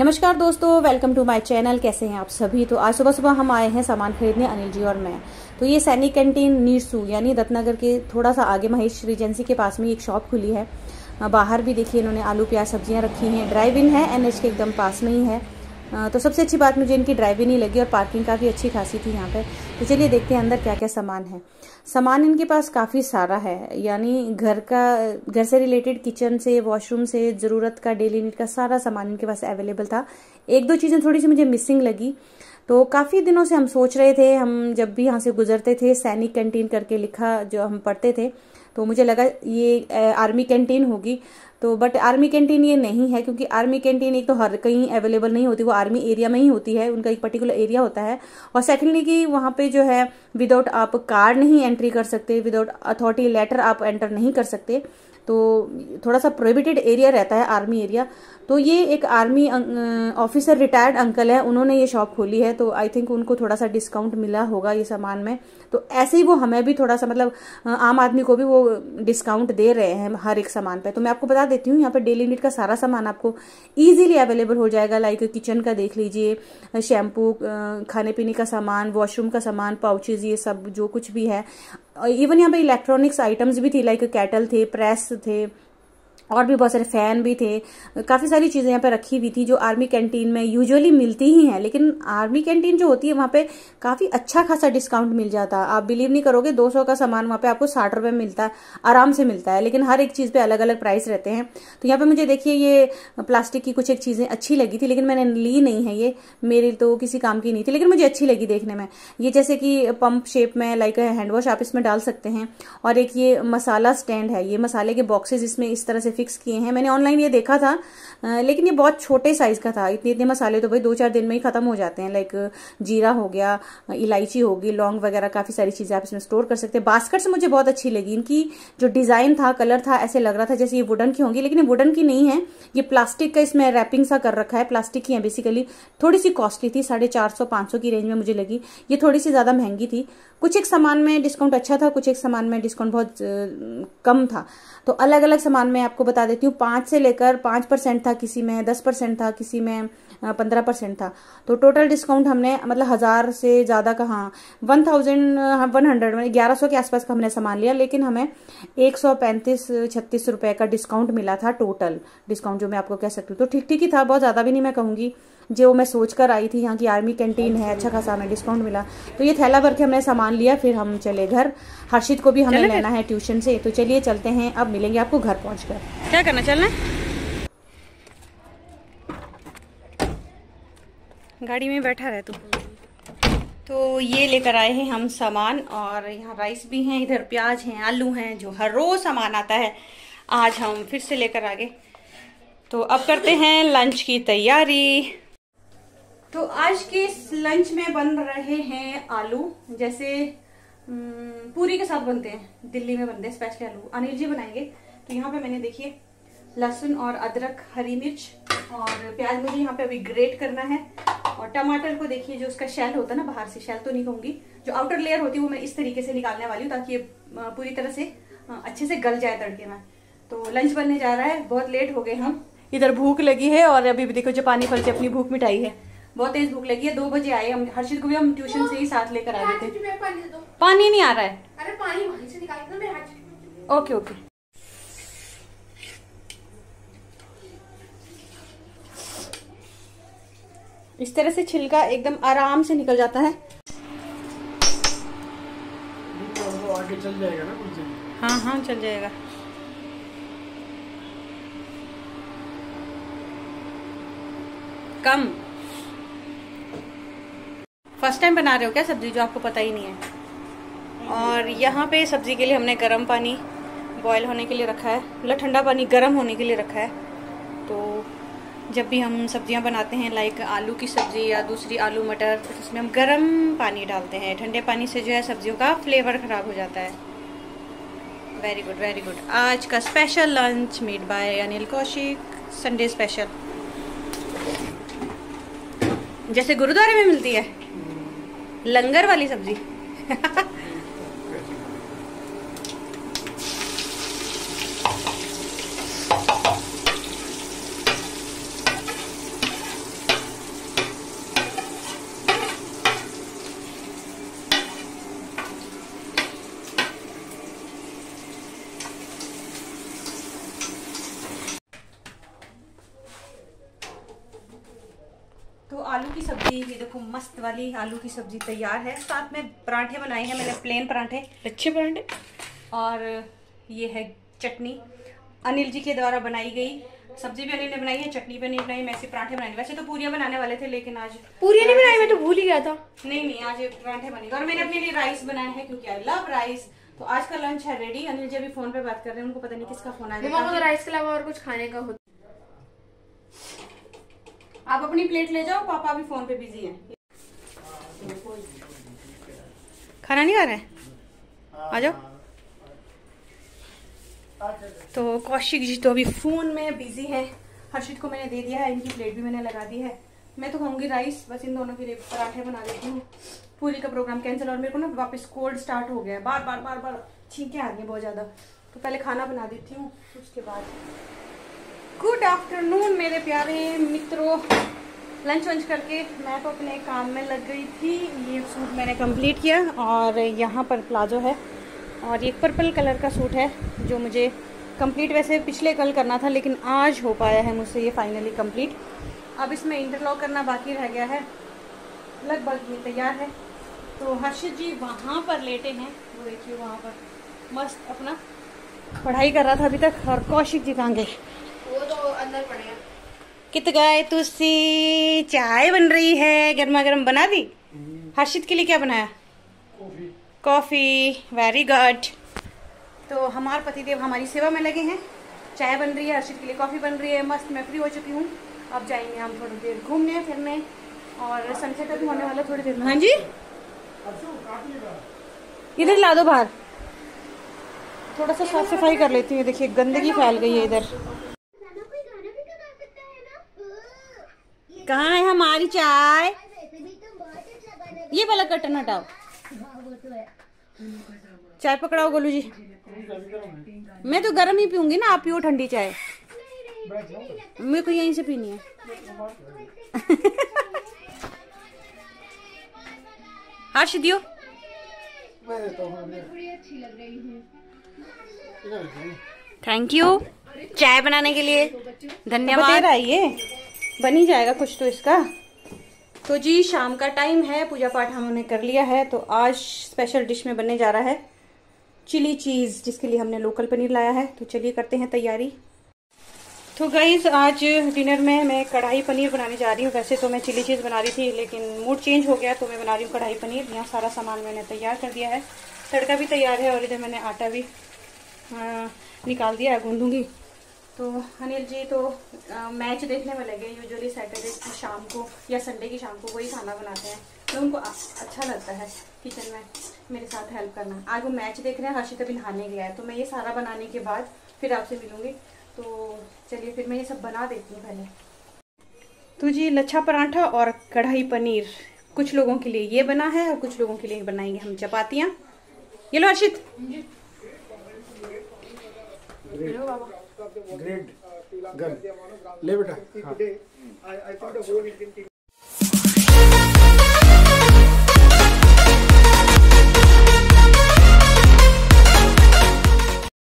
नमस्कार दोस्तों welcome to my channel कैसे हैं आप सभी? तो आज सुबह सुबह हम आए हैं सामान खरीदने, अनिल जी और मैं। तो ये सैनिक कैंटीन नीरसू यानी दत्तनगर के थोड़ा सा आगे महेश रिजेंसी के पास में एक शॉप खुली है। बाहर भी देखिए इन्होंने आलू प्याज सब्ज़ियाँ रखी हैं। ड्राइव इन है एनएच के एकदम पास में ही है। तो सबसे अच्छी बात मुझे इनकी ड्राइव नहीं लगी और पार्किंग काफ़ी अच्छी खासी थी यहाँ पे। तो चलिए देखते हैं अंदर क्या क्या सामान है। सामान इनके पास काफ़ी सारा है, यानी घर का, घर से रिलेटेड किचन से वॉशरूम से, ज़रूरत का डेली नीड का सारा सामान इनके पास अवेलेबल था। एक दो चीज़ें थोड़ी सी मुझे मिसिंग लगी। तो काफ़ी दिनों से हम सोच रहे थे, हम जब भी यहाँ से गुजरते थे, सैनिक कैंटीन करके लिखा जो हम पढ़ते थे तो मुझे लगा ये आर्मी कैंटीन होगी। तो बट आर्मी कैंटीन ये नहीं है, क्योंकि आर्मी कैंटीन एक तो हर कहीं अवेलेबल नहीं होती, वो आर्मी एरिया में ही होती है, उनका एक पर्टिकुलर एरिया होता है। और सेकेंडली कि वहाँ पे जो है विदाउट आप कार्ड नहीं एंट्री कर सकते विदाउट अथॉरिटी लेटर आप एंटर नहीं कर सकते। तो थोड़ा सा प्रोहिबिटेड एरिया रहता है आर्मी एरिया तो ये एक आर्मी ऑफिसर रिटायर्ड अंकल है, उन्होंने ये शॉप खोली है तो आई थिंक उनको थोड़ा सा डिस्काउंट मिला होगा ये सामान में। तो ऐसे ही वो हमें भी थोड़ा सा मतलब आम आदमी को भी वो डिस्काउंट दे रहे हैं हर एक सामान पे। तो मैं आपको बता देती हूँ, यहाँ पे डेली नीड का सारा सामान आपको इजीली अवेलेबल हो जाएगा लाइक किचन का देख लीजिए शैम्पू खाने पीने का सामान वॉशरूम का सामान पाउचेज ये सब जो कुछ भी है। इवन यहाँ पे इलेक्ट्रॉनिक्स आइटम्स भी थी लाइक कैटल थे प्रेस थे और भी बहुत सारे फ़ैन भी थे। काफ़ी सारी चीज़ें यहाँ पे रखी हुई थी जो आर्मी कैंटीन में यूजुअली मिलती ही हैं, लेकिन आर्मी कैंटीन जो होती है, वहाँ पे काफ़ी अच्छा खासा डिस्काउंट मिल जाता। है आप बिलीव नहीं करोगे 200 का सामान वहाँ पे आपको साठ रुपए मिलता है, आराम से मिलता है, लेकिन हर एक चीज़ पे अलग अलग प्राइस रहते हैं। तो यहाँ पे मुझे देखिए ये प्लास्टिक की कुछ एक चीज़ें अच्छी लगी थी, लेकिन मैंने ली नहीं है ये। मेरे तो किसी काम की नहीं थी, लेकिन मुझे अच्छी लगी देखने में। ये जैसे कि पंप शेप में लाइक हैंड वॉश आप इसमें डाल सकते हैं, और एक ये मसाला स्टैंड है, ये मसाले के बॉक्सेज इसमें इस तरह से फिक्स किए हैं। मैंने ऑनलाइन ये देखा था लेकिन ये बहुत छोटे साइज़ का था। इतने इतने मसाले तो भाई दो चार दिन में ही खत्म हो जाते हैं। लाइक जीरा हो गया, इलायची होगी, लौंग वगैरह काफ़ी सारी चीज़ें आप इसमें स्टोर कर सकते हैं। बास्केट से मुझे बहुत अच्छी लगी। इनकी जो डिज़ाइन था कलर था, ऐसे लग रहा था जैसे ये वुडन की होंगी, लेकिन ये वुडन की नहीं है। ये प्लास्टिक का इसमें रैपिंग सा कर रखा है। प्लास्टिक की है बेसिकली थोड़ी सी कॉस्टली थी, साढ़े चार की रेंज में मुझे लगी। ये थोड़ी सी ज़्यादा महँगी थी। कुछ एक सामान में डिस्काउंट अच्छा था, कुछ एक सामान में डिस्काउंट बहुत कम था। तो अलग अलग सामान में आपको बता देती हूँ, पाँच से लेकर पाँच परसेंट था किसी में, दस परसेंट था किसी में पंद्रह परसेंट था। तो टोटल डिस्काउंट हमने मतलब हज़ार से ज़्यादा का हाँ वन थाउज़ेंड वन हंड्रेड में ग्यारह सौ के आसपास का हमने सामान लिया, लेकिन हमें एक सौ पैंतीस, छत्तीस रुपए का डिस्काउंट मिला था टोटल डिस्काउंट जो मैं आपको कह सकती हूँ। तो ठीक ठीक ही था, बहुत ज़्यादा भी नहीं मैं कहूँगी। जो मैं सोच कर आई थी यहाँ की आर्मी कैंटीन है अच्छा खासा हमें डिस्काउंट मिला। तो ये थैला भर के हमने सामान लिया फिर हम चले घर। हर्षित को भी हमें लेना है ट्यूशन से। तो चलिए चलते हैं। अब मिलेंगे आपको घर पहुँच कर क्या करना चलना? गाड़ी में बैठा रहे तू। तो ये लेकर आए हैं हम सामान और यहाँ राइस भी हैं इधर प्याज हैं आलू हैं जो हर रोज सामान आता है। आज हम फिर से लेकर आ गए तो अब करते हैं लंच की तैयारी। तो आज के लंच में बन रहे हैं आलू, जैसे पूरी के साथ बनते हैं, दिल्ली में बनते हैं स्पेशली आलू। अनिल जी बनाएँगे। तो यहाँ पे मैंने देखिए, लहसुन और अदरक, हरी मिर्च और प्याज मुझे यहाँ पे अभी ग्रेट करना है। और टमाटर को देखिए, जो उसका शेल होता है ना, बाहर से शेल तो नहीं कहूँगी, जो आउटर लेयर होती है, वो मैं इस तरीके से निकालने वाली हूँ, ताकि ये पूरी तरह से अच्छे से गल जाए तड़के में। तो लंच बनने जा रहा है, बहुत लेट हो गए हम। इधर भूख लगी है और अभी देखो, जो पानी फल से अपनी भूख मिटाई है। बहुत तेज भूख लगी है दो बजे आए हम हर्षित को भी हम ट्यूशन से ही साथ लेकर आ आए थे। पानी नहीं आ रहा है। अरे पानी वहीं से निकाल ओके ओके। इस तरह से छिलका एकदम आराम से निकल जाता है। आगे चल जाएगा ना हाँ हाँ चल जाएगा। कम। फ़र्स्ट टाइम बना रहे हो क्या सब्ज़ी जो आपको पता ही नहीं है? और यहाँ पे सब्ज़ी के लिए हमने गर्म पानी बॉयल होने के लिए रखा है मतलब ठंडा पानी गर्म होने के लिए रखा है। तो जब भी हम सब्ज़ियाँ बनाते हैं लाइक आलू की सब्ज़ी या दूसरी आलू मटर तो उसमें हम गर्म पानी डालते हैं। ठंडे पानी से जो है सब्जियों का फ्लेवर ख़राब हो जाता है। वेरी गुड वेरी गुड आज का special lunch made by Anil Kaushik Sunday special जैसे गुरुद्वारे में मिलती है। लंगर वाली सब्ज़ी। की सब्ज़ी ये देखो मस्त वाली आलू की सब्ज़ी तैयार है। साथ में पराठे बनाए हैं मैंने प्लेन पराठे। अच्छे पराठे? और ये है चटनी। अनिल जी के द्वारा बनाई गई सब्ज़ी भी अनिल ने बनाई है चटनी भी अनिल बनाई मैं ऐसे पराठे बनाए वैसे तो पूरियाँ बनाने वाले थे लेकिन आज पूरी नहीं बनाई मैं तो भूल ही गया था। नहीं नहीं आज पराठे बनेंगे और मैंने अपने लिए राइस बनाया है क्योंकि आई लव राइस तो आज का लंच है रेडी अनिल जी अभी फ़ोन पे बात कर रहे हैं उनको पता नहीं किसका फ़ोन आया को तो राइस के अलावा और कुछ खाने का होता आप अपनी प्लेट ले जाओ पापा अभी फ़ोन पे बिज़ी हैं। खाना नहीं खा रहे? आ जाओ। तो कौशिक जी तो अभी फ़ोन में बिज़ी है। हर्षित को मैंने दे दिया है इनकी प्लेट भी मैंने लगा दी है। मैं तो खाऊँगी राइस बस इन दोनों के लिए पराठे बना देती हूँ। पूरी का प्रोग्राम कैंसिल और मेरे को ना वापस कोल्ड स्टार्ट हो गया है। बार बार बार बार। छींके आ रही हैं बहुत ज़्यादा। तो पहले खाना बना देती हूँ उसके बाद गुड आफ्टरनून मेरे प्यारे मित्रों। लंच वंच करके मैं तो अपने काम में लग गई थी। ये सूट मैंने कंप्लीट किया और यहाँ पर प्लाजो है और ये पर्पल कलर का सूट है, जो मुझे कंप्लीट वैसे पिछले कल करना था, लेकिन आज हो पाया है मुझसे ये फाइनली कंप्लीट अब इसमें इंटरलॉक करना बाकी रह गया है। लगभग ये तैयार है। तो हर्षित जी वहाँ पर लेटे हैं। वो देखिए वहाँ पर मस्त अपना पढ़ाई कर रहा था अभी तक और कौशिक जी कहाँ गए? तो अंदर पड़ेगा कित गए तुसी? चाय बन रही है गर्मा गर्म बना दी? हर्षित के लिए क्या बनाया? कॉफ़ी। Very good. तो हमारे पतिदेव हमारी सेवा में लगे हैं। चाय बन रही है हर्षित के लिए कॉफ़ी बन रही है। मस्त मैं फ्री हो चुकी हूँ। अब जाएँगे हम थोड़ी देर घूमने फिरने और सनसेट अभी होने वाला थोड़ी देर में। हाँ जी। इधर ला दो बाहर। थोड़ा सा साफ़ सफ़ाई कर लेती हूँ। देखिए गंदगी फैल गई है इधर। कहाँ है हमारी चाय? ये वाला कर्टन हटाओ। चाय पकड़ाओ गोलू जी। मैं तो गर्म ही पीऊँगी ना, आप पियो ठंडी चाय। मेरे को यहीं से पीनी है। हर्ष, दियो। थैंक यू चाय बनाने के लिए। धन्यवाद। ये। बन ही जाएगा कुछ तो इसका। तो जी शाम का टाइम है पूजा पाठ हमने कर लिया है तो आज स्पेशल डिश में बनने जा रहा है चिली चीज़ जिसके लिए हमने लोकल पनीर लाया है। तो चलिए करते हैं तैयारी। तो गाइज़ आज डिनर में मैं कढ़ाई पनीर बनाने जा रही हूँ। वैसे तो मैं चिली चीज़ बना रही थी लेकिन मूड चेंज हो गया तो मैं बना रही हूँ कढ़ाई पनीर। यहाँ सारा सामान मैंने तैयार कर दिया है। तड़का भी तैयार है और इधर मैंने आटा भी आ, निकाल दिया है गूंदूँगी। तो अनिल जी तो आ, मैच देखने में लगे यूजुअली सैटरडे की शाम को या संडे की शाम को वही खाना बनाते हैं। तो उनको अच्छा लगता है किचन में मेरे साथ हेल्प करना। आज वो मैच देख रहे हैं हर्षित अभी नहाने गया है। तो मैं ये सारा बनाने के बाद फिर आपसे मिलूँगी। तो चलिए फिर मैं ये सब बना देती हूँ पहले। तो जी लच्छा पराठा और कढ़ाई पनीर। कुछ लोगों के लिए ये बना है और कुछ लोगों के लिए बनाएँगे हम चपातियाँ। ये लो हर्षित। ग्रेट गन ले बेटा हाँ।